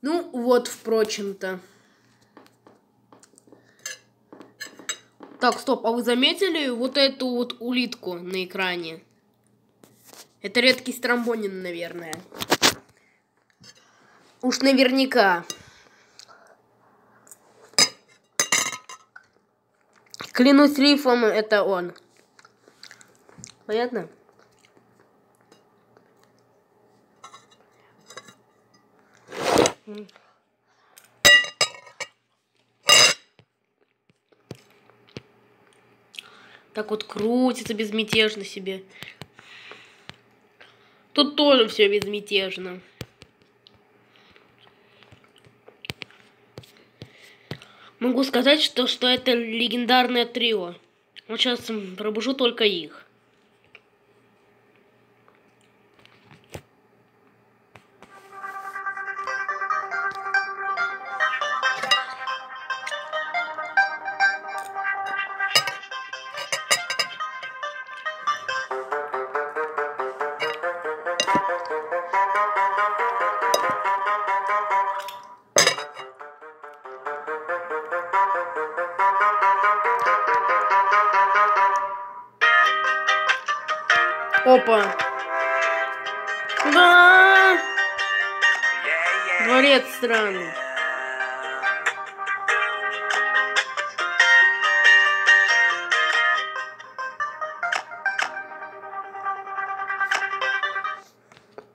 Ну, вот, впрочем-то. Так, стоп, а вы заметили вот эту вот улитку на экране? Это редкий стромбонин, наверное. Уж наверняка. Клянусь рифом, это он. Понятно? Так вот крутится безмятежно себе. Тут тоже все безмятежно. Могу сказать, что, что это легендарное трио. Вот сейчас пробужу только их. Опа. Да. Дворец странный.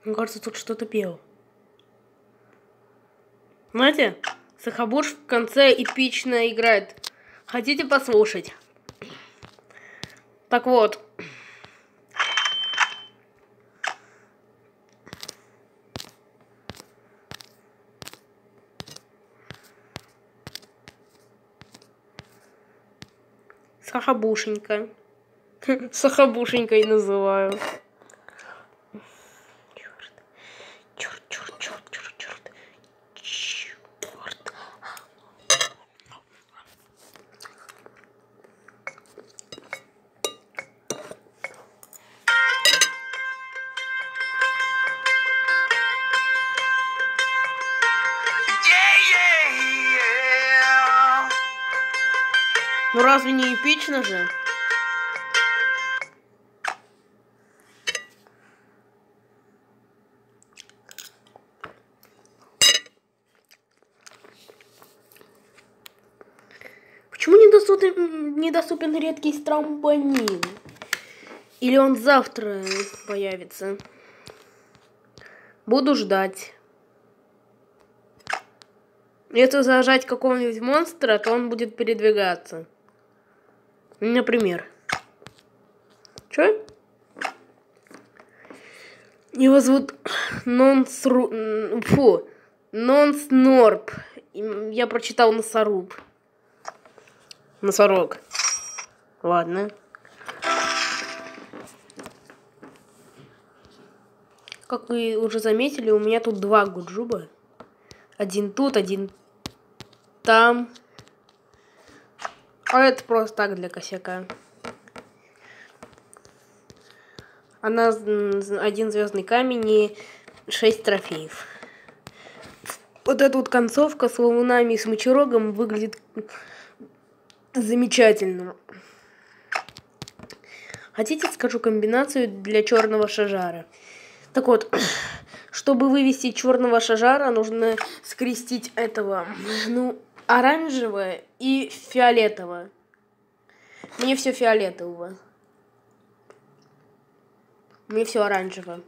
Мне кажется, тут что-то пел. Знаете, Сахабуш в конце эпично играет. Хотите послушать? Так вот. Сахабушенька. Сахабушенькой называю. Ну разве не эпично же? Почему недоступен, недоступен редкий стромбонин? Или он завтра появится? Буду ждать. Если зажать какого-нибудь монстра, то он будет передвигаться. Например. Чё? Его зовут Нонсру... Фу. Нонснорп. Я прочитал Носоруб. Носорог. Ладно. Как вы уже заметили, у меня тут два гуджуба. Один тут, один там. А это просто так для косяка. Она один звездный камень и шесть трофеев. Вот эта вот концовка с лунами и с мочерогом выглядит замечательно. Хотите, скажу комбинацию для черного шажара? Так вот, чтобы вывести черного шажара, нужно скрестить этого, ну, оранжевое и фиолетовое. Мне все фиолетового. Мне все оранжевое.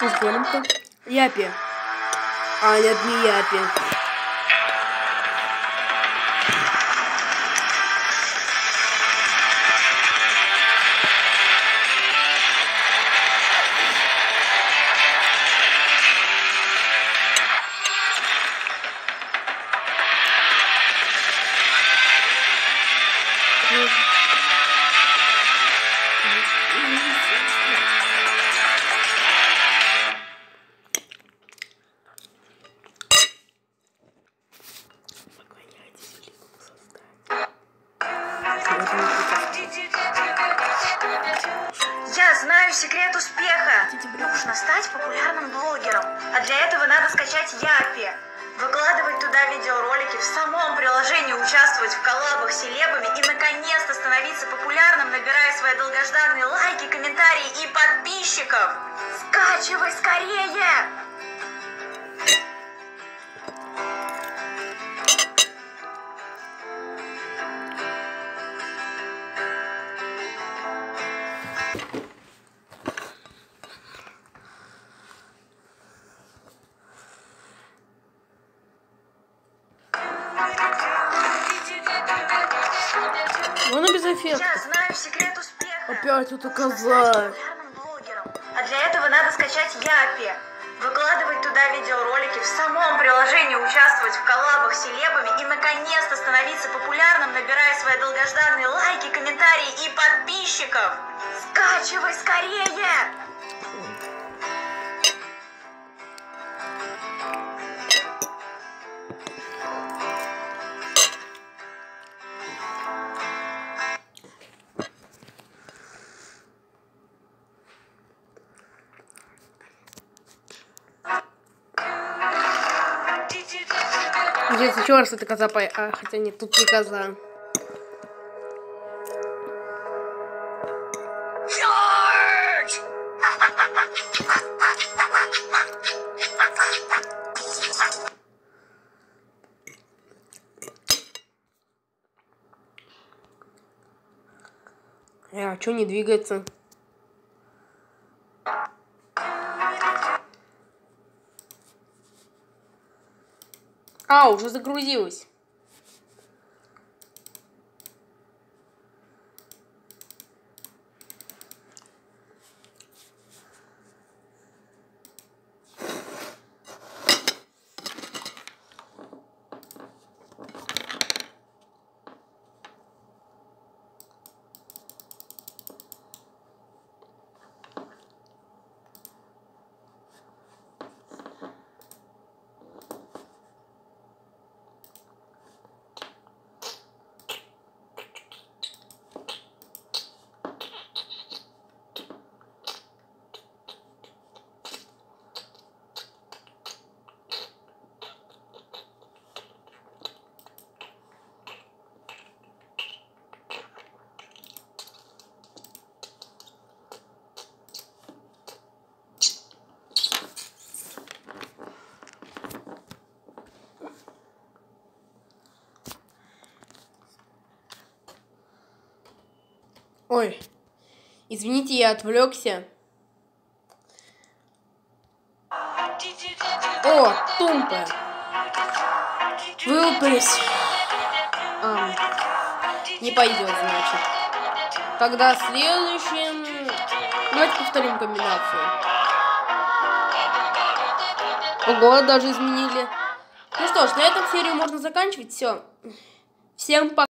С голем-то. Япи. А, нет, не Япи. Знаю секрет успеха. Нужно стать популярным блогером. А для этого надо скачать Япи. Выкладывать туда видеоролики, в самом приложении участвовать в коллабах с селебами и наконец-то становиться популярным, набирая свои долгожданные лайки, комментарии и подписчиков. Скачивай скорее! Опять Нужно коза. А для этого надо скачать Япи. Выкладывать туда видеоролики, в самом приложении участвовать в коллабах с селебами и наконец-то становиться популярным, набирая свои долгожданные лайки, комментарии и подписчиков. Скачивай скорее! Здесь еще раз эта коза по... А, хотя нет, тут не коза. Э, а чё не двигается? А, уже загрузилась. Ой, извините, я отвлекся. О, тумпа. Вылупились. А, не пойдет, значит. Тогда следующим... Давайте повторим комбинацию. Ого, даже изменили. Ну что ж, на этом серию можно заканчивать. Все. Всем пока.